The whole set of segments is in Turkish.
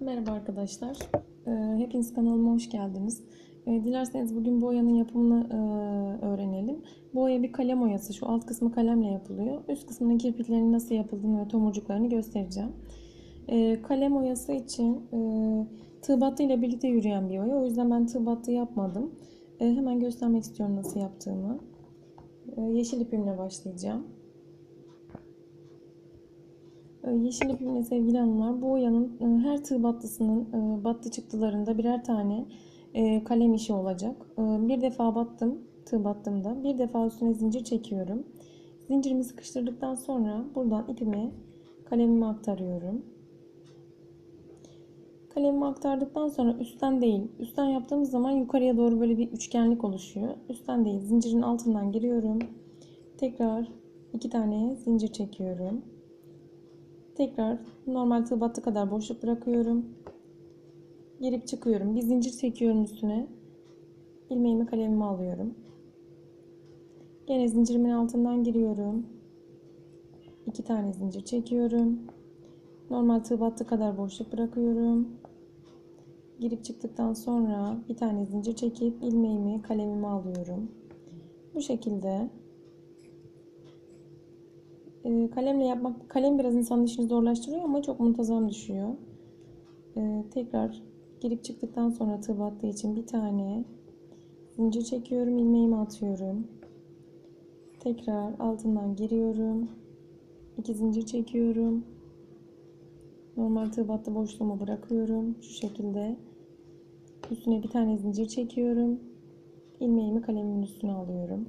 Merhaba arkadaşlar. Ee, Hepiniz kanalıma hoş geldiniz. Ee, Dilerseniz bugün boyanın yapımını e, öğrenelim. Boya bir kalem oyası. Şu alt kısmı kalemle yapılıyor. Üst kısmının kirpiklerinin nasıl yapıldığını ve tomurcuklarını göstereceğim. Ee, Kalem oyası için e, tığ ile birlikte yürüyen bir oya. O yüzden ben tığ yapmadım. Hemen göstermek istiyorum nasıl yaptığımı. Yeşil ipimle başlayacağım. Ee, Yeşil ipimle sevgili hanımlar bu oyanın e, her tığ battısının e, battı çıktılarında birer tane e, kalem işi olacak. Bir defa battım tığ battığımda bir defa üstüne zincir çekiyorum. Zincirimi sıkıştırdıktan sonra buradan ipimi kalemime aktarıyorum. Kalemimi aktardıktan sonra üstten değil üstten yaptığımız zaman yukarıya doğru böyle bir üçgenlik oluşuyor. Üstten değil zincirin altından giriyorum. Tekrar iki tane zincir çekiyorum. Tekrar normal tığ kadar boşluk bırakıyorum. Girip çıkıyorum. Bir zincir çekiyorum üstüne. İlmeğimi kalemime alıyorum. Gene zincirimin altından giriyorum. İki tane zincir çekiyorum. Normal tığ kadar boşluk bırakıyorum. Girip çıktıktan sonra bir tane zincir çekip ilmeğimi kalemime alıyorum. Bu şekilde e, kalemle yapmak, kalem biraz insanın işini zorlaştırıyor ama çok muntazam düşüyor. E, tekrar girip çıktıktan sonra tığ battığı için bir tane zincir çekiyorum, ilmeğimi atıyorum. Tekrar altından giriyorum. iki zincir çekiyorum. Normal tığ battı boşluğumu bırakıyorum. Şu şekilde. Üstüne bir tane zincir çekiyorum. ilmeğimi kalemimin üstüne alıyorum.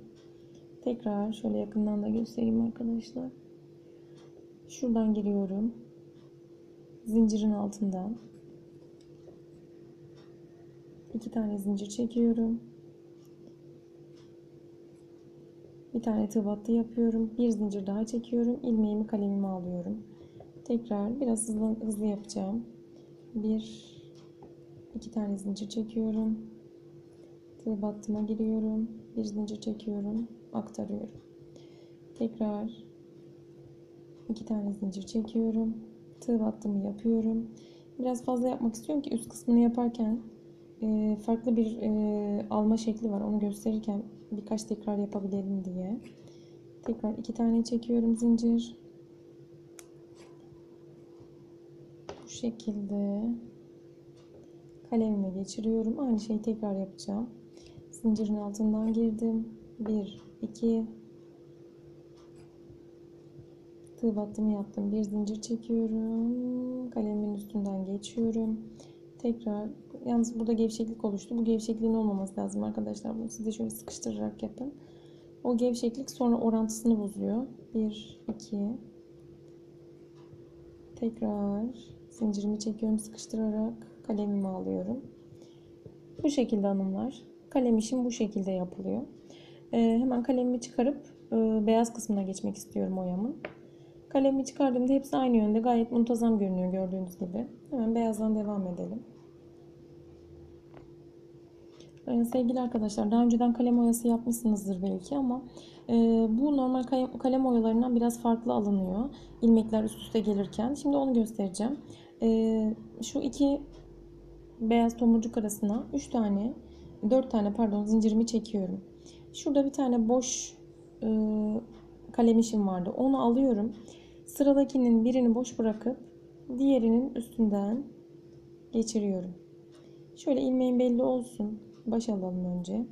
Tekrar şöyle yakından da göstereyim arkadaşlar. Şuradan giriyorum. Zincirin altından. iki tane zincir çekiyorum. Bir tane tığ battı yapıyorum. Bir zincir daha çekiyorum. ilmeğimi kalemime alıyorum. Tekrar biraz hızlı, hızlı yapacağım. Bir, iki tane zincir çekiyorum. Tığ battıma giriyorum. Bir zincir çekiyorum. Aktarıyorum. Tekrar iki tane zincir çekiyorum. Tığ battımı yapıyorum. Biraz fazla yapmak istiyorum ki üst kısmını yaparken e, farklı bir e, alma şekli var. Onu gösterirken birkaç tekrar yapabilelim diye. Tekrar iki tane çekiyorum zincir. Bu şekilde kalemime geçiriyorum. Aynı şeyi tekrar yapacağım. Zincirin altından girdim. 1 2 Tığ battımı yaptım. Bir zincir çekiyorum. Kalemin üstünden geçiyorum. Tekrar yalnız burada gevşeklik oluştu. Bu gevşekliğin olmaması lazım arkadaşlar. Bunu size şöyle sıkıştırarak yapın. O gevşeklik sonra orantısını bozuyor. 1 2 Tekrar zincirimi çekiyorum sıkıştırarak kalemimi alıyorum. Bu şekilde hanımlar. Kalem işim bu şekilde yapılıyor. Ee, hemen kalemimi çıkarıp e, beyaz kısmına geçmek istiyorum oyamın. Kalemi çıkardığımda hepsi aynı yönde. Gayet muntazam görünüyor gördüğünüz gibi. Hemen beyazdan devam edelim. Ee, sevgili arkadaşlar daha önceden kalem oyası yapmışsınızdır belki ama e, bu normal kalem, oyalarından biraz farklı alınıyor. ilmekler üst üste gelirken. Şimdi onu göstereceğim. E, şu iki beyaz tomurcuk arasına 3 tane 4 tane pardon zincirimi çekiyorum. Şurada bir tane boş e, kalem işim vardı. Onu alıyorum. Sıradakinin birini boş bırakıp diğerinin üstünden geçiriyorum. Şöyle ilmeğin belli olsun. Baş alalım önce.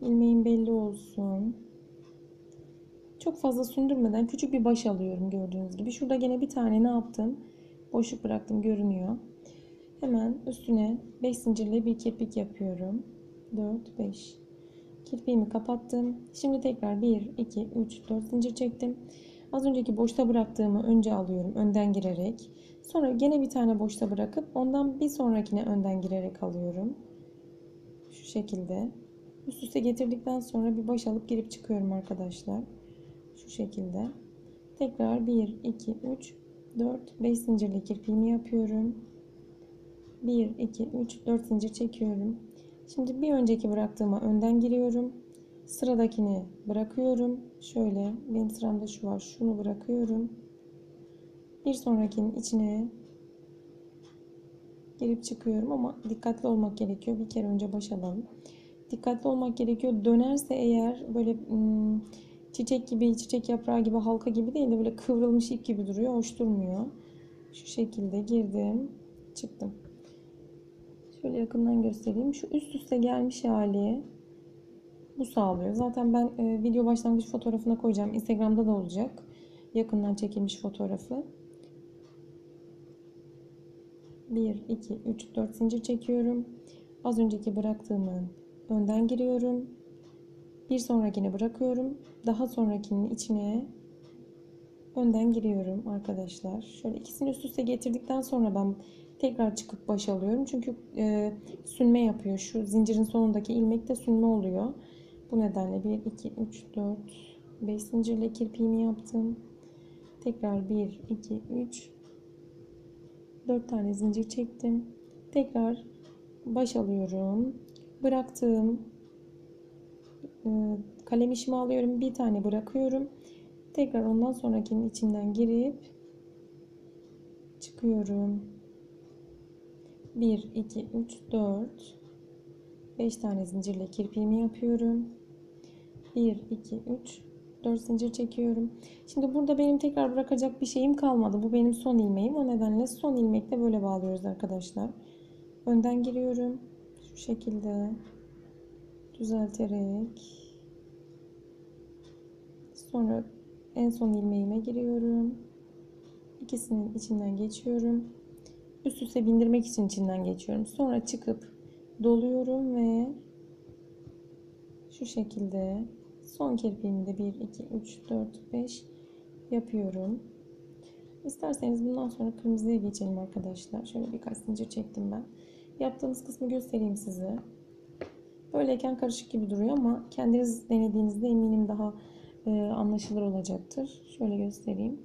İlmeğin belli olsun. Çok fazla sündürmeden küçük bir baş alıyorum gördüğünüz gibi. Şurada gene bir tane ne yaptım? Boşluk bıraktım görünüyor. Hemen üstüne 5 zincirle bir kirpik yapıyorum. 4 5 kirpiğimi kapattım. Şimdi tekrar 1 2 3 4 zincir çektim. Az önceki boşta bıraktığımı önce alıyorum önden girerek. Sonra gene bir tane boşta bırakıp ondan bir sonrakine önden girerek alıyorum. Şu şekilde. Üst üste getirdikten sonra bir baş alıp girip çıkıyorum arkadaşlar. Şu şekilde. Tekrar 1 2 3 4 5 zincirli kirpiğimi yapıyorum. 1 2 3 4 zincir çekiyorum. Şimdi bir önceki bıraktığıma önden giriyorum. Sıradakini bırakıyorum. Şöyle benim sıramda şu var. Şunu bırakıyorum. Bir sonrakinin içine Girip çıkıyorum ama dikkatli olmak gerekiyor. Bir kere önce baş alalım. Dikkatli olmak gerekiyor. Dönerse eğer böyle hmm, çiçek gibi, çiçek yaprağı gibi, halka gibi değil de böyle kıvrılmış ip gibi duruyor. Hoş durmuyor. Şu şekilde girdim. Çıktım. Şöyle yakından göstereyim. Şu üst üste gelmiş hali bu sağlıyor. Zaten ben e, video başlangıç fotoğrafına koyacağım. Instagram'da da olacak. Yakından çekilmiş fotoğrafı. 1, 2, 3, 4 zincir çekiyorum. Az önceki bıraktığımın önden giriyorum. Bir sonrakini bırakıyorum. Daha sonrakinin içine önden giriyorum arkadaşlar. Şöyle ikisini üst üste getirdikten sonra ben tekrar çıkıp baş alıyorum. Çünkü e, sünme yapıyor. Şu zincirin sonundaki ilmekte sünme oluyor. Bu nedenle 1, 2, 3, 4, 5 zincirle kirpiğimi yaptım. Tekrar 1, 2, 3, 4 tane zincir çektim. Tekrar baş alıyorum. Bıraktığım e, kalem işimi alıyorum. Bir tane bırakıyorum. Tekrar ondan sonrakinin içinden girip çıkıyorum. 1, 2, 3, 4, 5 tane zincirle kirpiğimi yapıyorum. 1, 2, 3, 4 zincir çekiyorum. Şimdi burada benim tekrar bırakacak bir şeyim kalmadı. Bu benim son ilmeğim. O nedenle son ilmekle böyle bağlıyoruz arkadaşlar. Önden giriyorum. Şu şekilde düzelterek sonra en son ilmeğime giriyorum. İkisinin içinden geçiyorum. Üst üste bindirmek için içinden geçiyorum. Sonra çıkıp doluyorum ve şu şekilde son kirpiğimi de 1 2 3 4 5 yapıyorum. İsterseniz bundan sonra kırmızıya geçelim arkadaşlar. Şöyle birkaç zincir çektim ben. Yaptığımız kısmı göstereyim size. Böyleyken karışık gibi duruyor ama kendiniz denediğinizde eminim daha e, anlaşılır olacaktır. Şöyle göstereyim.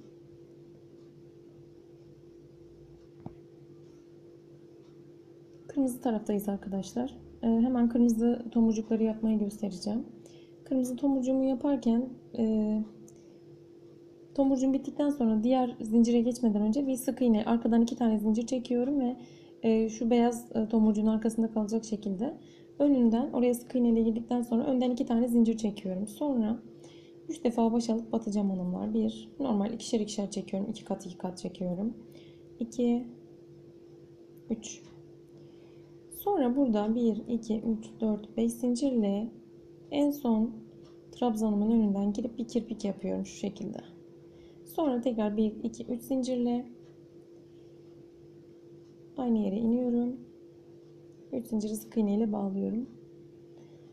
Kırmızı taraftayız arkadaşlar. E, hemen kırmızı tomurcukları yapmayı göstereceğim. Kırmızı tomurcuğumu yaparken e, tomurcuğum bittikten sonra diğer zincire geçmeden önce bir sık iğne arkadan iki tane zincir çekiyorum ve e, şu beyaz e, tomurcuğun arkasında kalacak şekilde önünden oraya sık iğneyle girdikten sonra önden iki tane zincir çekiyorum. Sonra 3 defa baş alıp batacağım hanımlar. 1 normal ikişer ikişer çekiyorum. 2 kat 2 kat çekiyorum. 2 3 Sonra burada 1 2 3 4 5 zincirle en son trabzanımın önünden girip bir kirpik yapıyorum şu şekilde. Sonra tekrar 1 2 3 zincirle aynı yere iniyorum. 3 zinciri sık iğne ile bağlıyorum.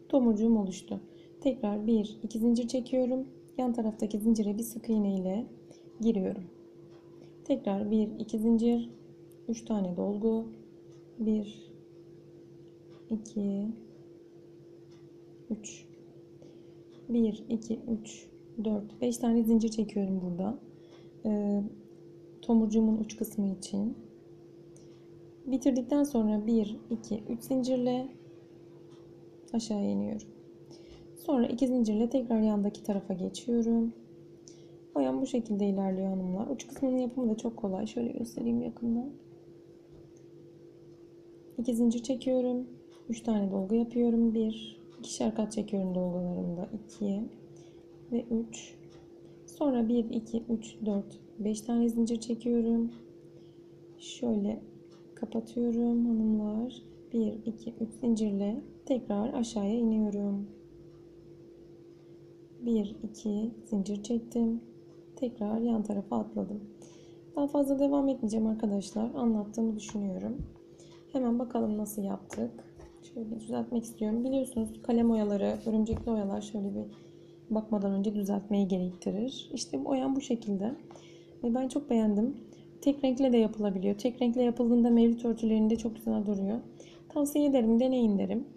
Tomurcuğum oluştu. Tekrar 1 2 zincir çekiyorum. Yan taraftaki zincire bir sık iğne ile giriyorum. Tekrar 1 2 zincir 3 tane dolgu 1 2 3 1 2 3 4 5 tane zincir çekiyorum burada. Ee, tomurcuğumun uç kısmı için. Bitirdikten sonra 1 2 3 zincirle aşağı iniyorum. Sonra iki zincirle tekrar yandaki tarafa geçiyorum. Boyam bu şekilde ilerliyor hanımlar. Uç kısmının yapımı da çok kolay. Şöyle göstereyim yakından. İki zincir çekiyorum. Üç tane dolgu yapıyorum. Bir, ikişer kat çekiyorum dolgularımda. 2 ve 3. Sonra 1, 2, 3, 4, 5 tane zincir çekiyorum. Şöyle kapatıyorum hanımlar. 1, 2, 3 zincirle tekrar aşağıya iniyorum. 1 2 zincir çektim. Tekrar yan tarafa atladım. Daha fazla devam etmeyeceğim arkadaşlar. Anlattığımı düşünüyorum. Hemen bakalım nasıl yaptık. Şöyle bir düzeltmek istiyorum. Biliyorsunuz kalem oyaları, örümcekli oyalar şöyle bir bakmadan önce düzeltmeyi gerektirir. İşte bu oyan bu şekilde. Ve ben çok beğendim. Tek renkle de yapılabiliyor. Tek renkle yapıldığında mevlüt örtülerinde çok güzel duruyor. Tavsiye ederim, deneyin derim.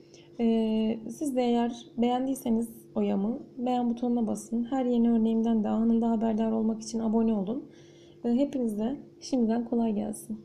Ee, siz de eğer beğendiyseniz oyamı beğen butonuna basın. Her yeni örneğimden de anında haberdar olmak için abone olun. Hepinize şimdiden kolay gelsin.